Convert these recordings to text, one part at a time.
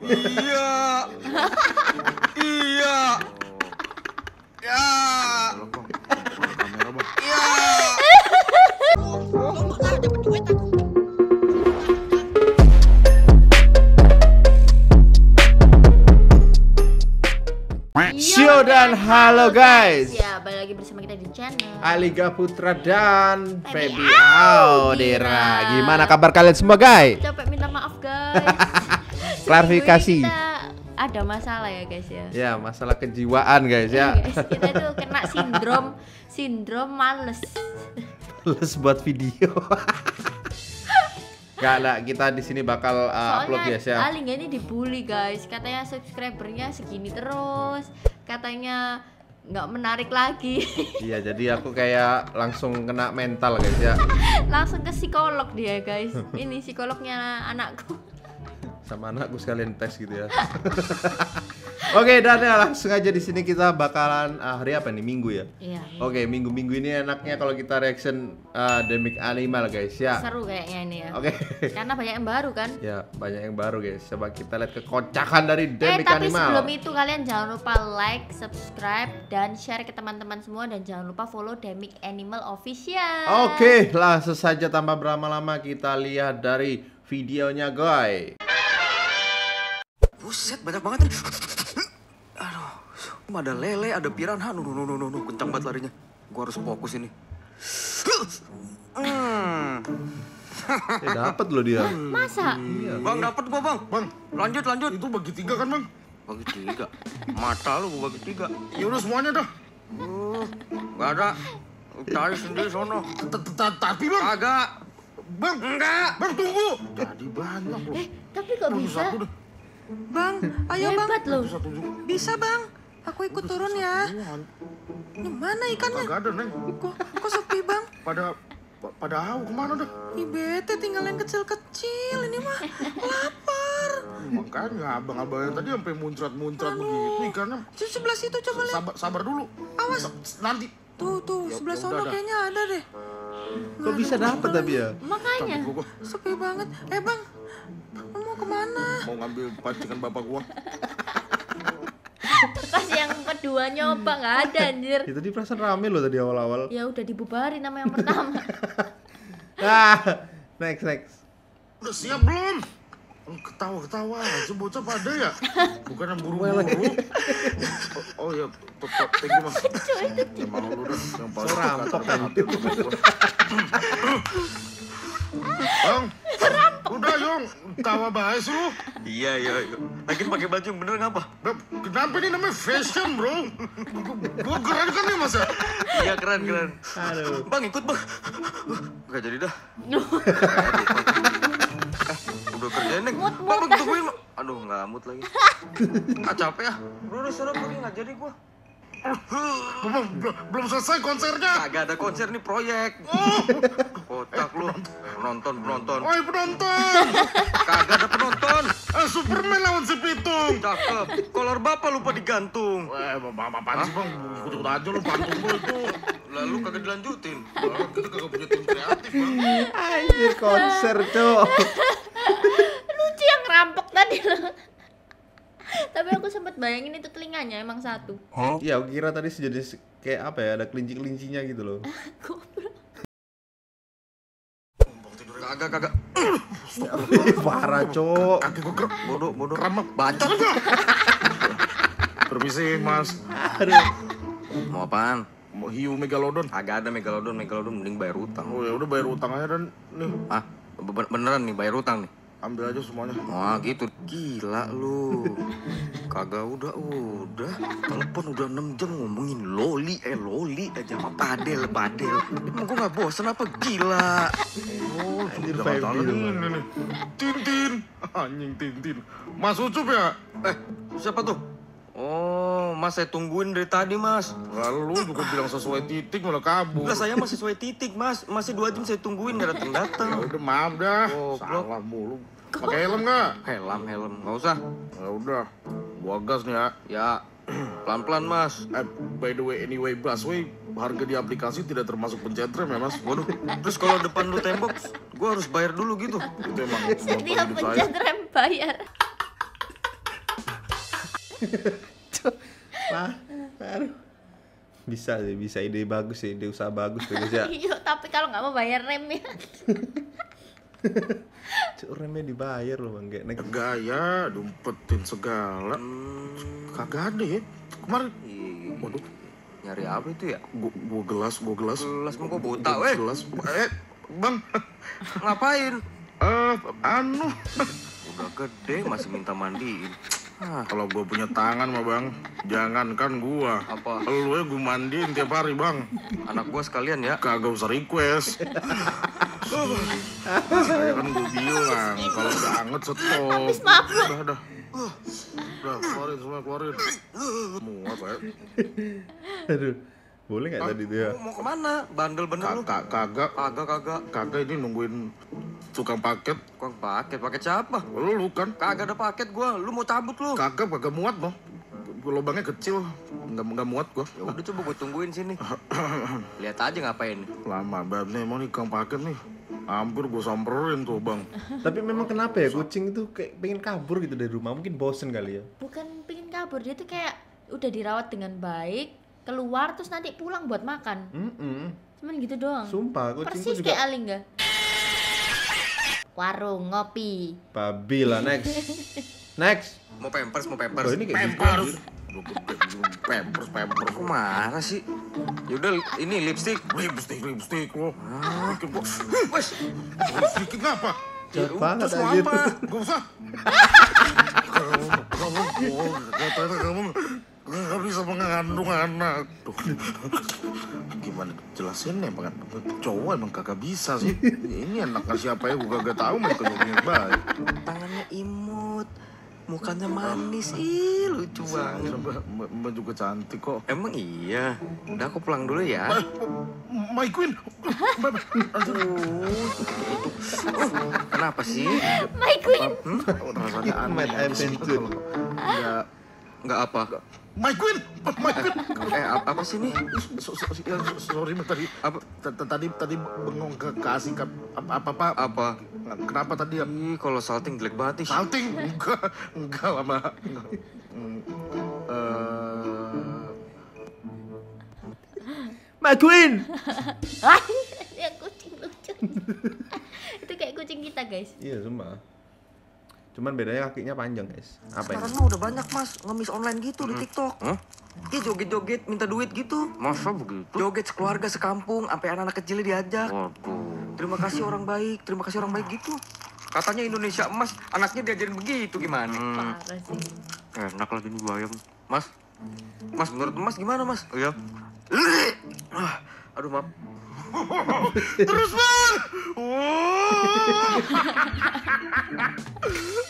Iya. Iya. Ya. Iya. Sio dan halo guys Ya, balik lagi bersama kita di channel Aliga Putra dan Feby Feby Audera Gimana kabar kalian semua guys? Capek minta maaf guys Klarifikasi. Ada masalah ya guys ya? Ya masalah kejiwaan guys ya. Iya, guys, Kita tuh kena sindrom Sindrom males. Plus buat video. Gak lah kita di sini bakal uh, upload Soalnya guys ya. Ali ini dibully guys. Katanya subscribernya segini terus. Katanya nggak menarik lagi. Iya jadi aku kayak langsung kena mental guys ya. Langsung ke psikolog dia guys. Ini psikolognya anakku sama anakku sekalian tes gitu ya. Oke, dan ya langsung aja di sini kita bakalan ah, hari apa nih? Minggu ya. Iya Oke, minggu-minggu ini enaknya kalau kita reaction uh, Demic Animal guys ya. Seru kayaknya ini ya Oke. Karena banyak yang baru kan ya, banyak yang baru guys. Coba kita lihat kekocakan dari Eh Demic tapi Animal. sebelum itu kalian jangan lupa like, subscribe, dan share ke teman-teman semua dan jangan lupa follow Demic Animal Official. Oke, langsung saja tanpa berlama-lama kita lihat dari videonya guys. Buset, banyak banget nih. Aduh, ada lele, ada piranha. Nuh, nuh, nuh, nuh, nuh, kencang banget larinya. Gua harus fokus ini. Hmm. Eh, dapat loh dia. Masa? Bang, dapat gua, Bang. bang Lanjut, lanjut. itu bagi tiga kan bang Bagi tiga. Mata lu gua bagi tiga. ya udah semuanya dah Uh, gak ada. Cari sendiri sono. Tapi bang Kagak. bang Enggak. bang tunggu jadi banyak loh Eh, tapi kok bisa? Bang, ayo bang. Hebat loh. satu juga Bisa bang. Aku ikut turun ya. Ini mana ikannya? kagak ada neng Kok, kok sepi bang? pada pa- pada hau ke mana dah Ih bete tinggal yang kecil-kecil ini mah. Lapar. makanya abang-abang yang tadi sampai muncrat-muncrat begitu ikannya Di sebelah situ coba lihat. sabar sabar dulu Awas. nanti Tuh tuh Ya, sebelah sono udah kayaknya ada deh. Kok bisa dapat tapi ya? Makanya. Sepi banget. Eh bang, ke mana? mau ngambil pancingan bapak gua Pas yang kedua nyoba nggak ada anjir. Itu di perasaan rame loh tadi awal-awal. Ya udah dibubarin nama yang pertama. Ah, next next. udah siap belum ketawa-ketawa aja bocah pada ya bukan yang buru-buru oh, oh ya tetap thank you mas emang lu dah yang paling hati gua. bang udah yong tawa bahas lu Iya, iya, iya. Lagi pakai baju yang bener ngapa? Kenapa ini namanya fashion bro gua keren kan nih mas ya Iya, keren, keren. Aduh. Bang, ikut bang. Gak jadi dah. Eh, udah kerjain neng. Mut, Bang, mut. tungguin. Aduh, nggak mut lagi. Ah, capek ya. Udah, udah, sana pergi nggak jadi gua. Belum, belum, belum selesai konsernya Kagak ada konser nih proyek. Kocak lu. Penonton, penonton. Oi penonton Kagak ada penonton. eh, Superman lawan si Pitung Cakep. Kolor bapak lupa digantung. Eh, bapak apaan sih bang? Ikut-ikut aja lu pantun lu itu. Lalu kagak dilanjutin. Kita kagak punya tim kreatif bang. Anjir konser, Cok. Lucu yang rampok tadi loh. Tapi aku sempat bayangin itu telinganya emang satu. Iya, aku kira tadi sejenis kayak apa ya, ada kelinci-kelincinya gitu loh. Kagak, kagak. Parah, Cok. Kaki gua ker Bodoh, bodoh. keremek. Bacot. Permisi mas. Aduh. Mau apaan? Mau hiu megalodon. Agak ada megalodon, megalodon mending bayar utang. Oh ya udah bayar utang aja dan nih Ah, be- beneran nih bayar utang nih. Ambil aja semuanya. Wah gitu, gila lu. Kagak udah udah. Telepon udah 6 jam ngomongin loli, eh loli aja sama padel, padel. Emang gua nggak bosan apa gila? Oh, Anjir, nih. Tintin. Anjing Tintin. Mas Ucup ya? Eh, siapa tuh? Oh, mas saya tungguin dari tadi mas. Lalu juga bilang sesuai titik malah kabur. Lah saya masih sesuai titik mas, masih dua jam saya tungguin nggak datang Ya datang. udah maaf dah. Goblok. Salah mulu. Pakai helm nggak? Helm helm, nggak usah. Ya udah. Gua gas nih ya. Ya, pelan pelan mas. Eh, by the way, anyway, busway harga di aplikasi tidak termasuk pencet rem ya mas. Waduh, terus kalau depan lu tembok, gua harus bayar dulu gitu. Itu emang Setiap pencet rem bayar. Wah, aduh. Bisa sih, bisa ide bagus sih, ide usaha bagus tuh guys ya. Iya, tapi kalau nggak mau bayar rem ya. Cuk, remnya dibayar loh bang, kayak naik Gaya, dumpetin segala. Kagak ada ya. Kemarin, Ih, waduh, nyari apa itu ya? gua, gua gelas, gua gelas. Gelas mau gua buta, weh. Gelas, eh, bang, Ngapain? eh, anu. Udah gede masih minta mandiin. Ah, Kalau gua punya tangan mah bang, jangankan gua. apa? Lu ya gua mandiin tiap hari bang. Anak gua sekalian ya. Kagak usah request. Saya kan gua bilang, kalau udah anget stop. Udah, udah. Udah, keluarin semua, keluarin. Muat, ya. Aduh, boleh nggak tadi tuh ya? Mau ke mana? Bandel bener lu. Kagak, kagak, Kagak kagak. kagak ini nungguin tukang paket. Kok paket? Paket siapa? Lu kan, Kagak ada paket gua. Lu mau cabut lu? kagak, kagak muat bang. Lubangnya kecil, nggak nggak muat gua. Ya udah coba gua tungguin sini. Lihat aja ngapain. Lama banget nih, emang nih tukang paket nih. Hampir gua samperin tuh bang. Tapi memang kenapa ya kucing itu kayak pengen kabur gitu dari rumah? Mungkin bosen kali ya. Bukan pingin kabur, dia tuh kayak udah dirawat dengan baik, keluar terus nanti pulang buat makan. Mm Cuman gitu doang. Sumpah, kucingku Persis juga kayak Alingga. Warung ngopi. babi lah next. Next. Mau pampers, mau Oh, pampers. ini kayak gitu. Pampers. Pampers, pampers. Kok marah sih? Yaudah ini lipstick. Lipstick, lipstick lo. Bikin gua. Wes, Lipstick ngapa? Jahat banget terus mau apa? Gak usah. kamu, kamu, oh, katanya kamu nggak bisa mengandung anak. Tuh. Gimana jelasinnya bang? Cowok emang kagak bisa sih. Ini anaknya siapa ya? Gue kagak tahu mereka baik. Tangannya imut, mukanya manis, ih lucu banget. Mbak, juga cantik kok. Emang iya. Udah aku pulang dulu ya. My Queen. Aduh. Kenapa sih? My queen. Rasanya aneh. Nggak. Nggak apa? My Queen, My Queen. Eh ap- apa sih nih? Ya, so- sorry tadi Apa? tadi tadi bengong ke kasih ke apa apa apa Apa? kenapa tadi ya Ih kalau salting jelek banget ih. salting enggak enggak lama. Hmm, eh, My Queen. ya kucing lucu. itu kayak kucing kita, guys. Iya, sumpah. Cuman bedanya kakinya panjang, guys. Apa ini? Sekarang mah udah banyak mas ngemis online gitu di TikTok. Hah? Iya joget-joget minta duit gitu. Masa begitu? Joget sekeluarga sekampung, sampai anak-anak kecil diajak. Waduh. Terima kasih orang baik, terima kasih orang baik gitu. Katanya Indonesia emas, anaknya diajarin begitu gimana? Parah sih. Enak lagi nih bayam. Mas, mas menurut mas gimana mas? Oh iya. Ah, aduh maaf. Terus bang.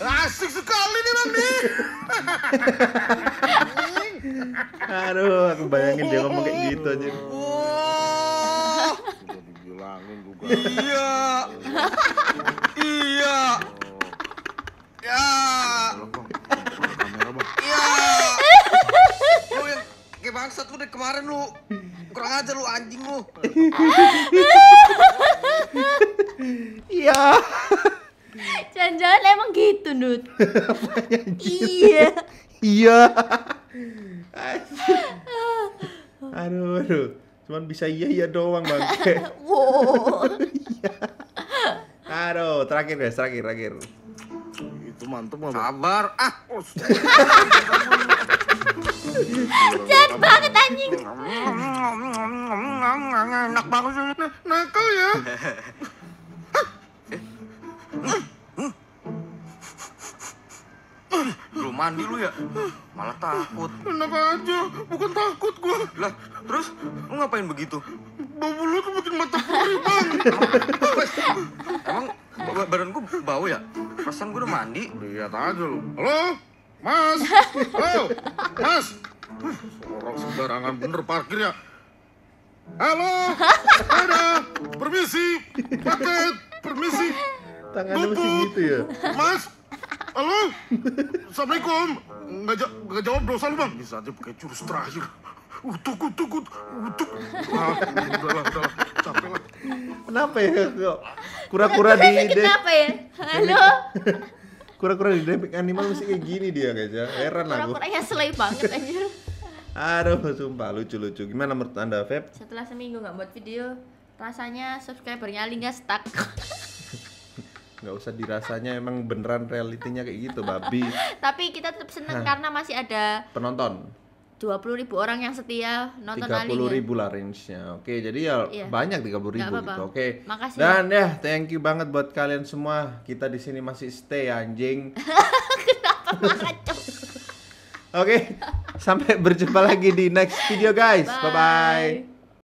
Asik sekali nih bang nih. Aduh, aku bayangin dia ngomong kayak gitu aja. Dibilangin juga iya, iya, ya, Tolong, Bang. kamera bang iya. Lu yang kayak bangsat lu dari kemarin lu. Kurang ajar lu anjing lu. Iya. Jangan-jangan emang gitu, Nut. iya. Iya. aduh, aduh. Cuman bisa iya iya doang, Bang. Wow. aduh, terakhir guys, terakhir, terakhir. Mantep mah Sabar, ah. Jahat banget anjing. Enak banget sih. nakal ya mandi lu ya? Malah takut. enak aja? Bukan takut gua. Lah, terus? Lu ngapain begitu? bau mulut tuh bikin mata perih bang. Emang ba- badan gua bau ya? Perasaan gua udah mandi. lihat aja lu. Halo? Mas? Halo? Mas? Orang sembarangan. Bener parkir ya? Halo? Ada? Permisi. Paket. Permisi. Tangannya masih Bubuk. gitu ya. mas halo assalamualaikum nggak, ja- nggak jawab dosa lu bang bisa aja pakai jurus terakhir utuk utuk utuk utuk ah, udahlah udahlah capek lah Kenapa ya? Kura-kura di Kenapa kenapa ya? Halo? Kura-kura di Dynamic Animal mesti kayak gini dia guys ya. Heran aku. Kura-kuranya slay banget anjir. Aduh, sumpah lucu-lucu. Gimana menurut Anda, Feb? Setelah seminggu nggak buat video, rasanya subscribernya Ali nggak stuck. Nggak usah dirasanya emang beneran realitinya kayak gitu, babi. Tapi kita tetap seneng karena masih ada Penonton 20.000 ribu orang yang setia nonton Ali. 30 ribu lah range-nya. Oke, jadi ya Iya. banyak 30 ribu Nggak gitu. apa-apa. Oke. Makasih Dan ya, thank you banget buat kalian semua. Kita di sini masih stay anjing. Marah, Cok. Oke. Sampai berjumpa lagi di next video guys. Bye bye.